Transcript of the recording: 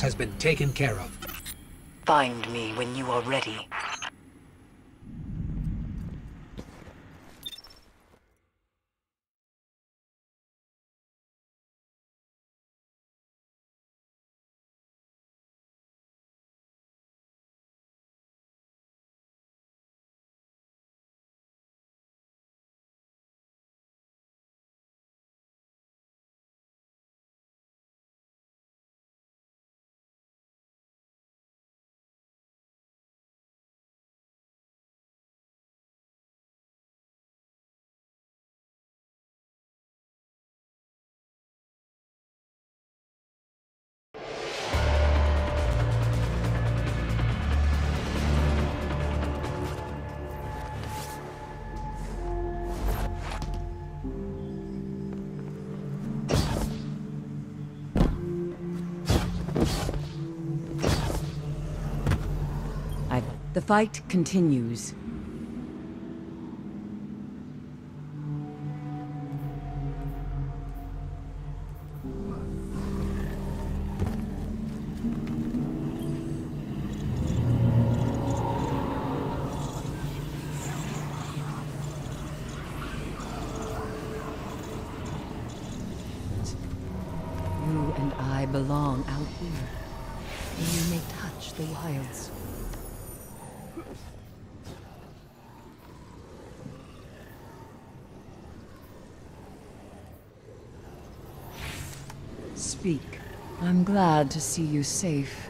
Has been taken care of. Find me when you are ready. The fight continues. You and I belong out here. We may touch the wilds. Speak. I'm glad to see you safe.